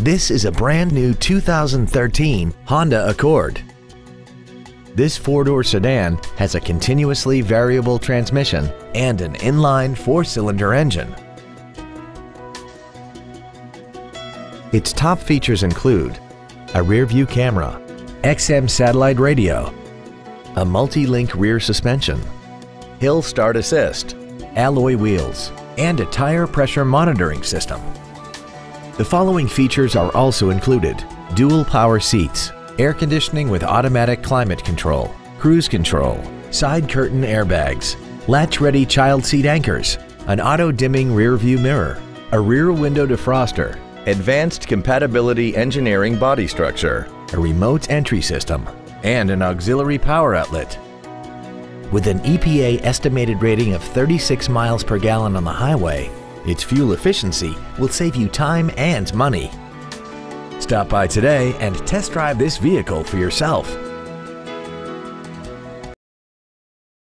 This is a brand new 2013 Honda Accord. This four-door sedan has a continuously variable transmission and an inline four-cylinder engine. Its top features include a rear-view camera, XM satellite radio, a multi-link rear suspension, hill start assist, alloy wheels, and a tire pressure monitoring system. The following features are also included. Dual power seats, air conditioning with automatic climate control, cruise control, side curtain airbags, latch-ready child seat anchors, an auto-dimming rear view mirror, a rear window defroster, advanced compatibility engineering body structure, a remote entry system, and an auxiliary power outlet. With an EPA estimated rating of 36 miles per gallon on the highway, its fuel efficiency will save you time and money. Stop by today and test drive this vehicle for yourself.